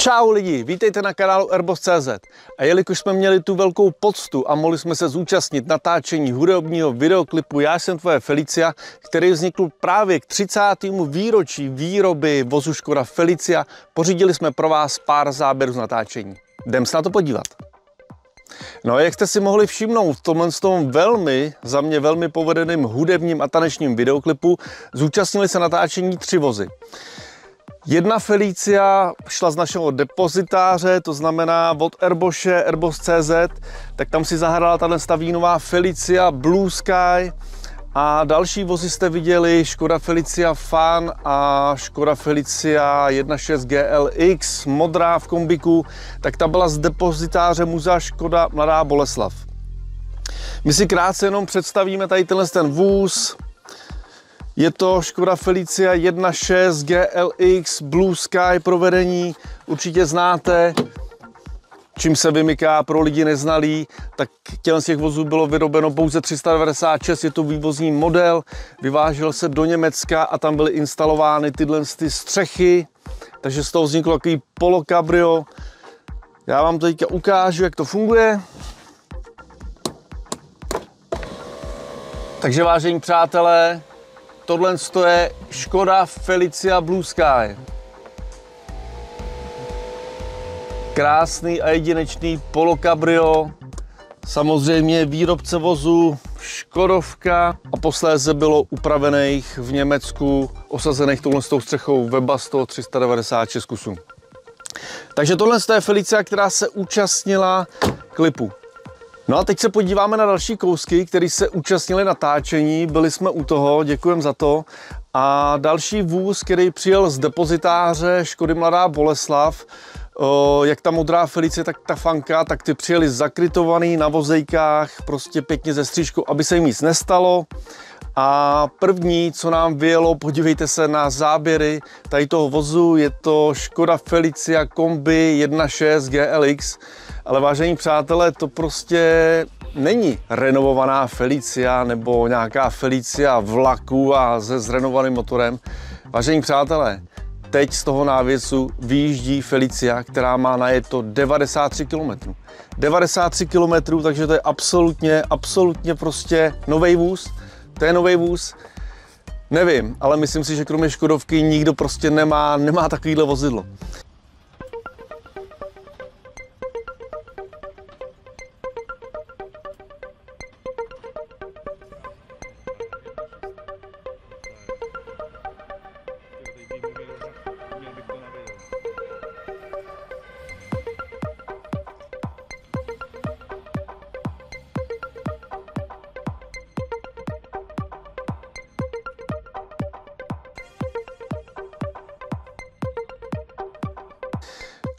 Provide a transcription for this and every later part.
Čau lidi, vítejte na kanálu Airbus.cz a jelikož jsme měli tu velkou poctu a mohli jsme se zúčastnit natáčení hudebního videoklipu Já jsem tvoje Felicia, který vznikl právě k 30. výročí výroby vozu Škoda Felicia, pořídili jsme pro vás pár záběrů z natáčení. Jdem se na to podívat. No a jak jste si mohli všimnout, v tomhle tom velmi, za mě velmi povedeným hudebním a tanečním videoklipu zúčastnili se natáčení tři vozy. Jedna Felicia šla z našeho depozitáře, to znamená od Airboše, Airbus.cz, tak tam si zahrála tato stavínová Felicia Blue Sky. A další vozy jste viděli, Škoda Felicia Fan a Škoda Felicia 1.6 GLX, modrá v kombiku, tak ta byla z depozitáře muzea Škoda Mladá Boleslav. My si krátce jenom představíme tady tenhle ten vůz, je to Škoda Felicia 1.6 GLX Blue Sky provedení, určitě znáte, čím se vymyká pro lidi neznalý, tak tělen z těch vozů bylo vyrobeno pouze 396, je to vývozní model, vyvážel se do Německa a tam byly instalovány tyhle ty střechy, takže z toho vzniklo takový polo cabrio. Já vám teďka ukážu, jak to funguje. Takže vážení přátelé, tohle je Škoda Felicia Blue Sky. Krásný a jedinečný Polo Cabrio, samozřejmě výrobce vozu Škodovka a posléze bylo upravených v Německu, osazených touhle střechou Webasto 396 kusů. Takže tohle je Felicia, která se účastnila klipu. No a teď se podíváme na další kousky, které se účastnili natáčení, byli jsme u toho, děkujem za to. A další vůz, který přijel z depozitáře Škody Mladá Boleslav, jak ta modrá Felice, tak ta fanka, tak ty přijeli zakrytovaný na vozejkách, prostě pěkně ze střížku, aby se jim nic nestalo. A první, co nám vyjelo, podívejte se na záběry tady toho vozu, je to Škoda Felicia Kombi 1.6 GLX ale vážení přátelé, to prostě není renovovaná Felicia nebo nějaká Felicia vlaku a se zrenovaným motorem. Vážení přátelé, teď z toho návěsu vyjíždí Felicia, která má na to 93 km. 93 km, takže to je absolutně, absolutně prostě nový vůz. To je nový vůz. Nevím, ale myslím si, že kromě Škodovky nikdo prostě nemá, nemá takovýhle vozidlo.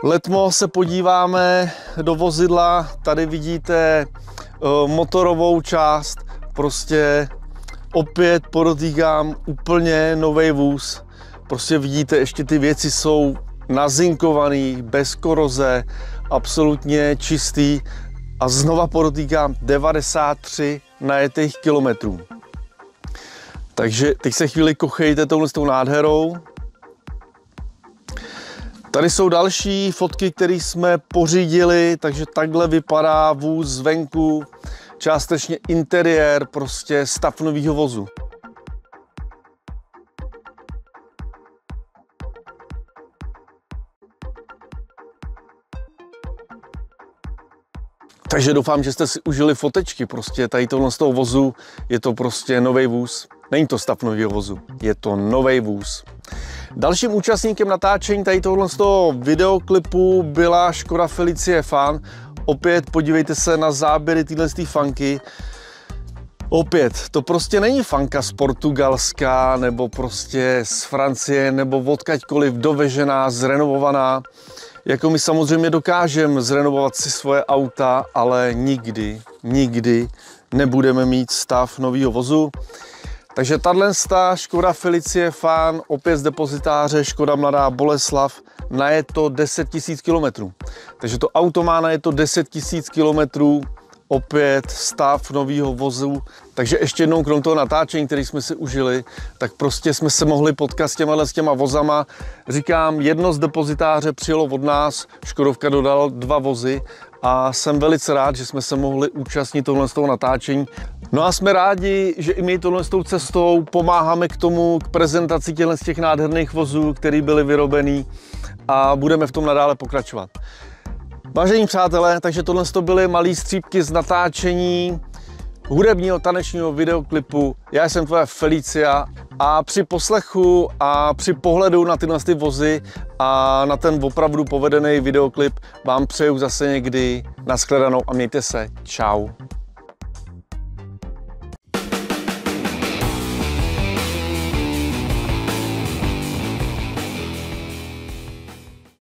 Letmo se podíváme do vozidla, tady vidíte eh, motorovou část, prostě opět podotýkám úplně nový vůz. Prostě vidíte, ještě ty věci jsou nazinkovaný, bez koroze, absolutně čistý a znova podotýkám 93 najetých kilometrů. Takže teď se chvíli kochejte touhle s tou nádherou. Tady jsou další fotky, které jsme pořídili, takže takhle vypadá vůz zvenku, částečně interiér, prostě stav nového vozu. Takže doufám, že jste si užili fotečky, prostě tady tohle z toho vozu je to prostě nový vůz. Není to stav nového vozu, je to nový vůz. Dalším účastníkem natáčení tady tohle z toho videoklipu byla Škoda Felicie Fan. Opět podívejte se na záběry téhle fanky. Opět, to prostě není fanka z Portugalska, nebo prostě z Francie, nebo odkaďkoliv dovežená, zrenovovaná. Jako my samozřejmě dokážeme zrenovovat si svoje auta, ale nikdy, nikdy nebudeme mít stav nového vozu. Takže tahle Škoda Felicie Fan, opět z depozitáře Škoda Mladá Boleslav, na je to 10 000 km. Takže to auto má na je to 10 000 km, opět stav nového vozu. Takže ještě jednou krom toho natáčení, který jsme si užili, tak prostě jsme se mohli potkat s těma, s těma vozama. Říkám, jedno z depozitáře přijelo od nás, Škodovka dodal dva vozy a jsem velice rád, že jsme se mohli účastnit tohle z toho natáčení. No a jsme rádi, že i my tohle s tou cestou pomáháme k tomu, k prezentaci těchto z těch nádherných vozů, které byly vyrobený a budeme v tom nadále pokračovat. Vážení přátelé, takže tohle to byly malé střípky z natáčení hudebního tanečního videoklipu. Já jsem tvoje Felicia a při poslechu a při pohledu na tyhle ty vozy a na ten opravdu povedený videoklip vám přeju zase někdy nashledanou a mějte se. Ciao.